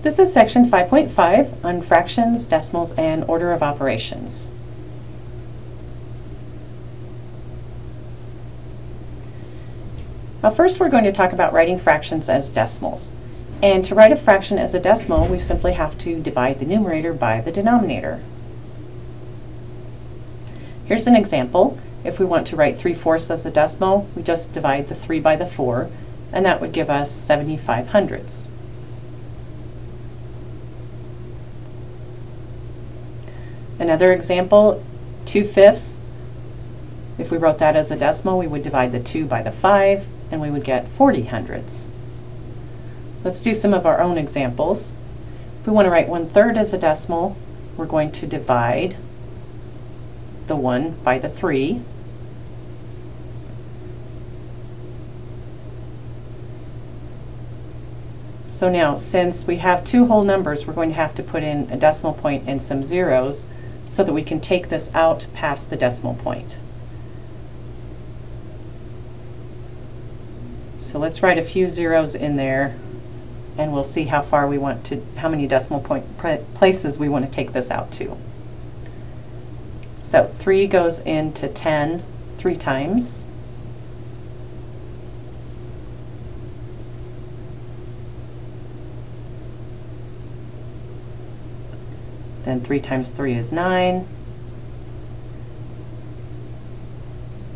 This is section 5.5 on fractions, decimals, and order of operations. Now first we're going to talk about writing fractions as decimals. And to write a fraction as a decimal, we simply have to divide the numerator by the denominator. Here's an example. If we want to write 3 fourths as a decimal, we just divide the 3 by the 4, and that would give us 75 hundredths. Another example, 2 fifths. If we wrote that as a decimal, we would divide the 2 by the 5, and we would get 40 hundredths. Let's do some of our own examples. If we want to write 1 third as a decimal, we're going to divide the 1 by the 3. So now, since we have two whole numbers, we're going to have to put in a decimal point and some zeros so that we can take this out past the decimal point. So let's write a few zeros in there and we'll see how far we want to, how many decimal point places we want to take this out to. So 3 goes into 10 three times. Then 3 times 3 is 9.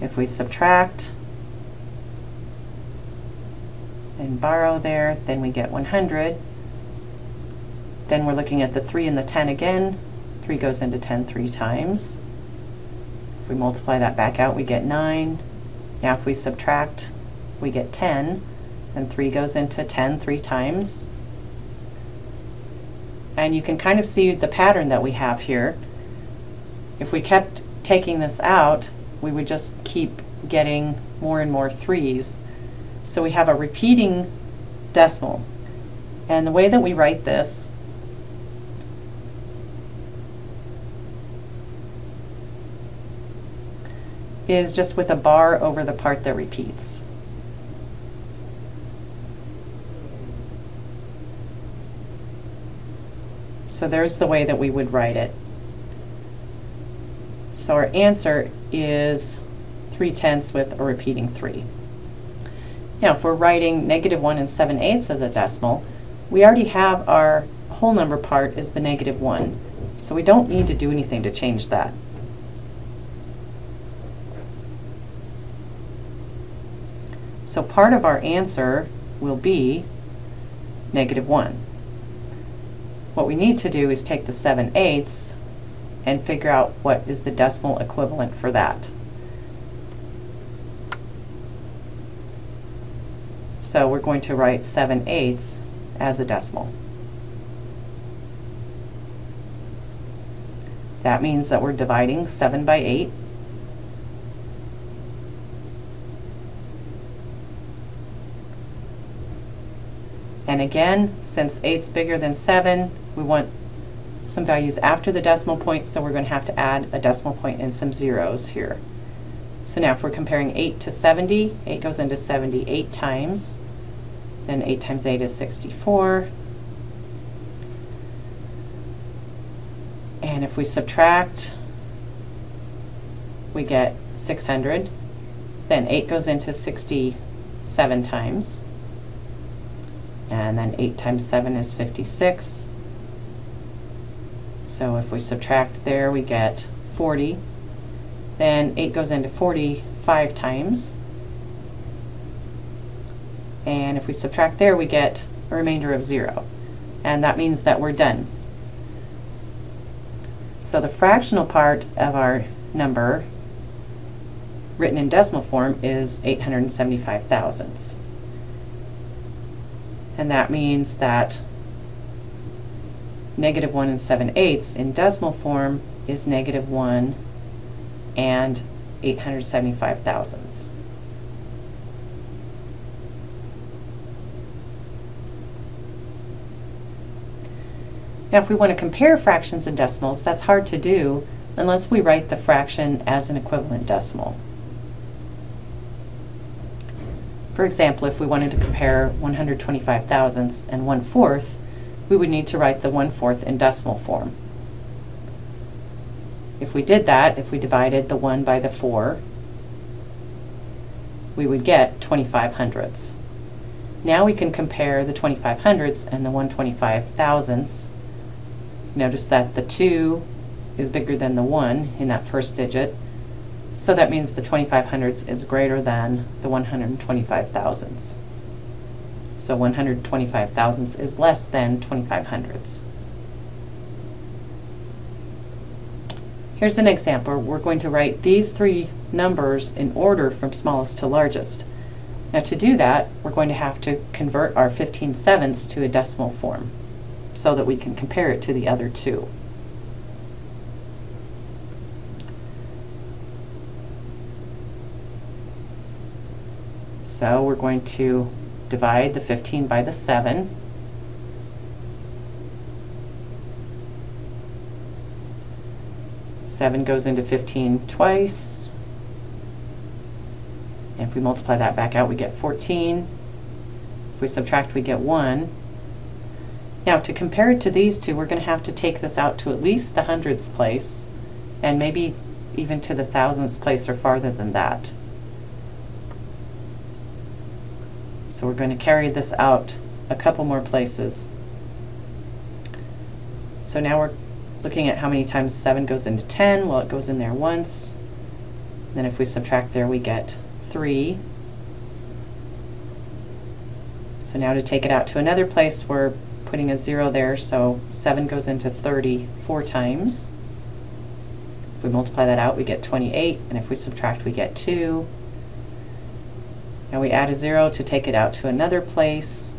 If we subtract, and borrow there, then we get 100. Then we're looking at the 3 and the 10 again. 3 goes into 10 three times. If we multiply that back out, we get 9. Now if we subtract, we get 10. And 3 goes into 10 three times. And you can kind of see the pattern that we have here. If we kept taking this out, we would just keep getting more and more threes so we have a repeating decimal. And the way that we write this is just with a bar over the part that repeats. So there's the way that we would write it. So our answer is 3 tenths with a repeating 3. Now, if we're writing negative 1 and 7 eighths as a decimal, we already have our whole number part is the negative 1. So we don't need to do anything to change that. So part of our answer will be negative 1. What we need to do is take the 7 eighths and figure out what is the decimal equivalent for that. So we're going to write 7 eighths as a decimal. That means that we're dividing 7 by 8. And again, since 8's bigger than 7, we want some values after the decimal point, so we're going to have to add a decimal point and some zeros here. So now if we're comparing 8 to 70, 8 goes into 70 8 times. Then 8 times 8 is 64. And if we subtract, we get 600. Then 8 goes into 67 times. And then 8 times 7 is 56. So if we subtract there, we get 40. Then 8 goes into 45 times. And if we subtract there, we get a remainder of 0. And that means that we're done. So the fractional part of our number, written in decimal form, is 875 thousandths. And that means that negative 1 and 7 eighths in decimal form is negative 1 and 875 thousandths. Now if we want to compare fractions and decimals, that's hard to do unless we write the fraction as an equivalent decimal. For example, if we wanted to compare 125 thousandths and 1 fourth, we would need to write the 1 fourth in decimal form. If we did that, if we divided the 1 by the 4, we would get 25 hundredths. Now we can compare the 25 hundredths and the 125 thousandths. Notice that the 2 is bigger than the 1 in that first digit, so that means the 25 hundredths is greater than the 125 thousandths. So 125 thousandths is less than 25 hundredths. Here's an example. We're going to write these three numbers in order from smallest to largest. Now to do that, we're going to have to convert our 15 sevenths to a decimal form so that we can compare it to the other two. So we're going to divide the 15 by the 7. Seven goes into 15 twice. And if we multiply that back out, we get 14. If we subtract, we get 1. Now, to compare it to these two, we're going to have to take this out to at least the hundredths place, and maybe even to the thousandths place or farther than that. So we're going to carry this out a couple more places. So now we're looking at how many times 7 goes into 10. Well, it goes in there once. Then if we subtract there, we get 3. So now to take it out to another place, we're putting a 0 there, so 7 goes into 30 four times. If we multiply that out, we get 28, and if we subtract, we get 2. Now we add a zero to take it out to another place.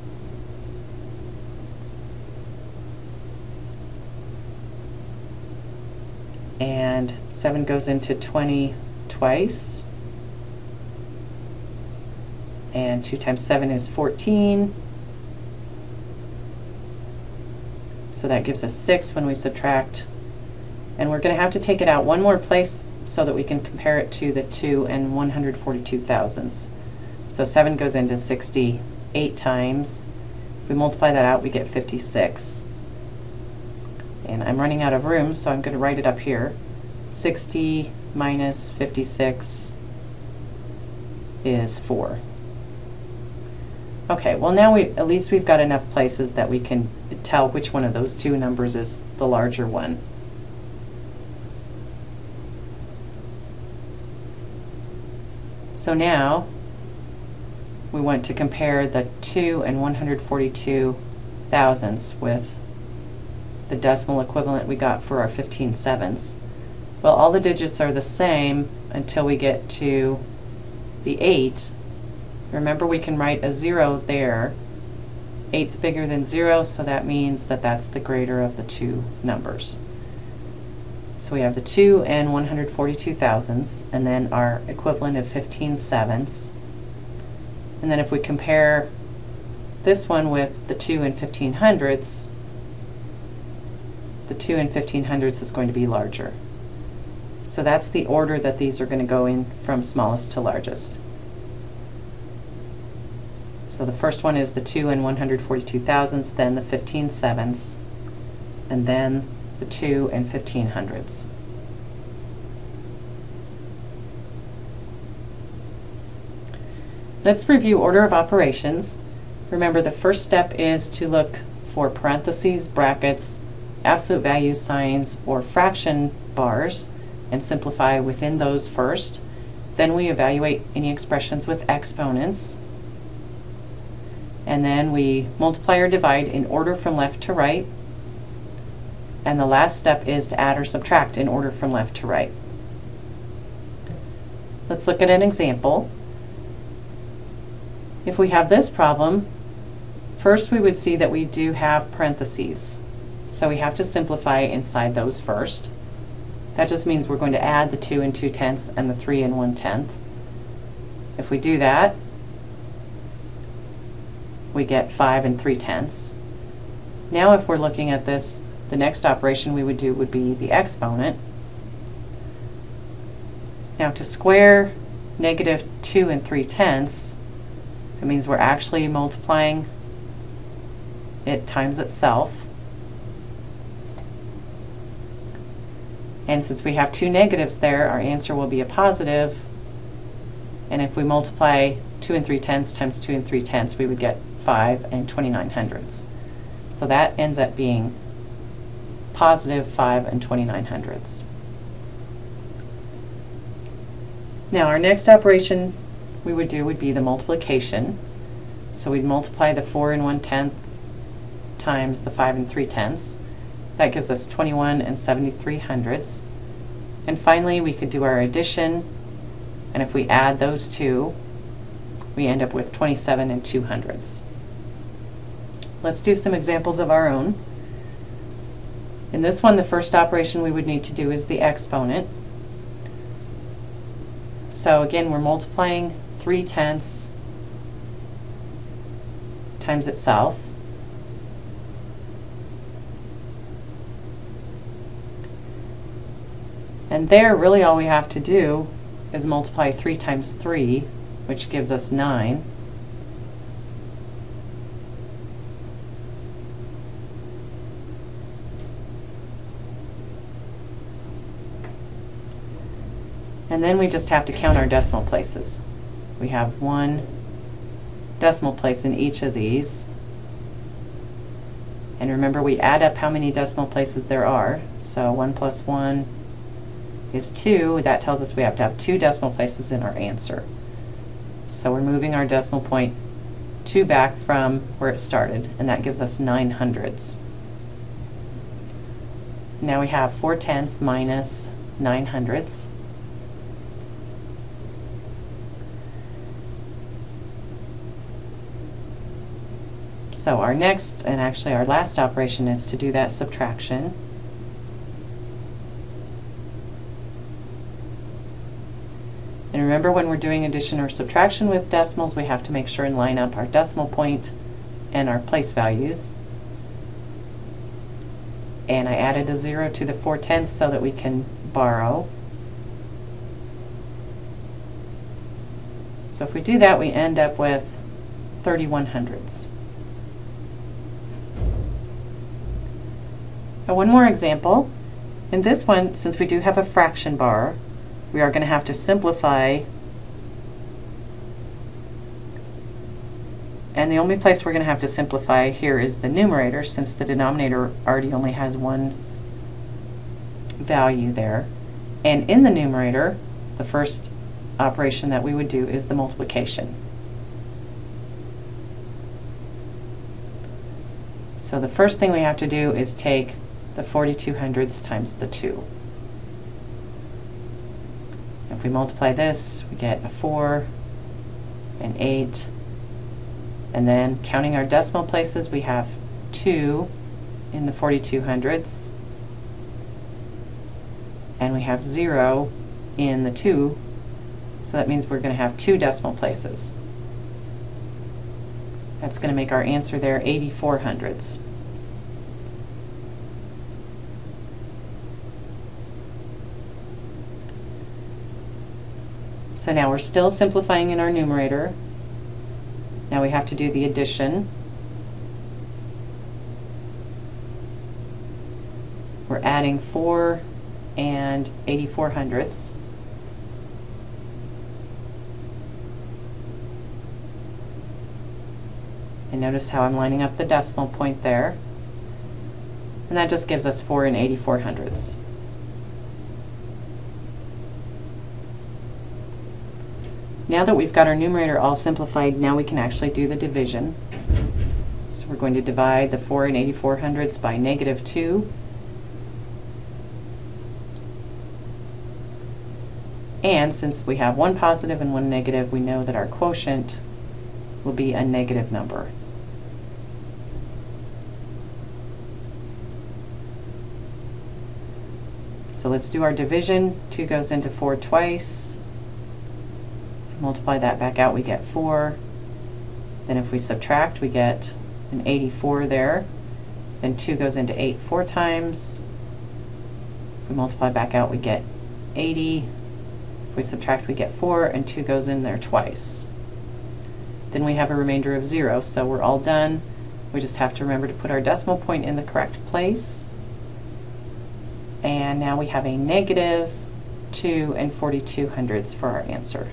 And 7 goes into 20 twice. And 2 times 7 is 14. So that gives us 6 when we subtract. And we're going to have to take it out one more place so that we can compare it to the 2 and 142 thousandths. So 7 goes into 68 times. If we multiply that out, we get 56. And I'm running out of room, so I'm going to write it up here. 60 minus 56 is 4. Okay, well now we at least we've got enough places that we can tell which one of those two numbers is the larger one. So now we want to compare the 2 and 142 thousandths with the decimal equivalent we got for our 15 sevenths. Well, all the digits are the same until we get to the 8. Remember, we can write a 0 there. 8's bigger than 0, so that means that that's the greater of the two numbers. So we have the 2 and 142 thousandths, and then our equivalent of 15 sevenths. And then if we compare this one with the 2 and 15 hundredths, the 2 and 15 hundredths is going to be larger. So that's the order that these are going to go in from smallest to largest. So the first one is the 2 and 142 thousandths, then the 15 sevenths, and then the 2 and 15 hundredths. Let's review order of operations. Remember the first step is to look for parentheses, brackets, absolute value signs, or fraction bars and simplify within those first. Then we evaluate any expressions with exponents. And then we multiply or divide in order from left to right. And the last step is to add or subtract in order from left to right. Let's look at an example. If we have this problem, first we would see that we do have parentheses. So we have to simplify inside those first. That just means we're going to add the 2 and 2 tenths and the 3 and 1 tenth. If we do that, we get 5 and 3 tenths. Now if we're looking at this, the next operation we would do would be the exponent. Now to square negative 2 and 3 tenths, it means we're actually multiplying it times itself. And since we have two negatives there, our answer will be a positive. And if we multiply 2 and 3 tenths times 2 and 3 tenths, we would get 5 and 29 hundredths. So that ends up being positive 5 and 29 hundredths. Now our next operation we would do would be the multiplication. So we'd multiply the 4 and 1 tenth times the 5 and 3 tenths. That gives us 21 and 73 hundredths. And finally we could do our addition and if we add those two we end up with 27 and 2 hundredths. Let's do some examples of our own. In this one the first operation we would need to do is the exponent. So again we're multiplying 3 tenths times itself. And there, really all we have to do is multiply 3 times 3, which gives us 9. And then we just have to count our decimal places. We have one decimal place in each of these. And remember we add up how many decimal places there are. So 1 plus 1 is 2. That tells us we have to have two decimal places in our answer. So we're moving our decimal point 2 back from where it started, and that gives us 9 hundredths. Now we have 4 tenths minus 9 hundredths. So our next, and actually our last operation is to do that subtraction. And remember when we're doing addition or subtraction with decimals, we have to make sure and line up our decimal point and our place values. And I added a zero to the 4 tenths so that we can borrow. So if we do that, we end up with 31 hundredths. Now one more example. In this one, since we do have a fraction bar, we are going to have to simplify. And the only place we're going to have to simplify here is the numerator since the denominator already only has one value there. And in the numerator the first operation that we would do is the multiplication. So the first thing we have to do is take the 42 hundredths times the 2 if we multiply this, we get a 4, an 8, and then counting our decimal places, we have 2 in the 42 hundredths, and we have 0 in the 2, so that means we're going to have two decimal places. That's going to make our answer there 84 hundredths. So now we're still simplifying in our numerator. Now we have to do the addition. We're adding 4 and 84 hundredths. And notice how I'm lining up the decimal point there. And that just gives us 4 and 84 hundredths. Now that we've got our numerator all simplified, now we can actually do the division. So we're going to divide the 4 and 84 hundredths by negative 2. And since we have one positive and one negative, we know that our quotient will be a negative number. So let's do our division. 2 goes into 4 twice multiply that back out, we get 4. Then if we subtract, we get an 84 there. Then 2 goes into 8 four times. If we multiply back out, we get 80. If we subtract, we get 4, and 2 goes in there twice. Then we have a remainder of 0, so we're all done. We just have to remember to put our decimal point in the correct place. And now we have a negative 2 and 42 hundredths for our answer.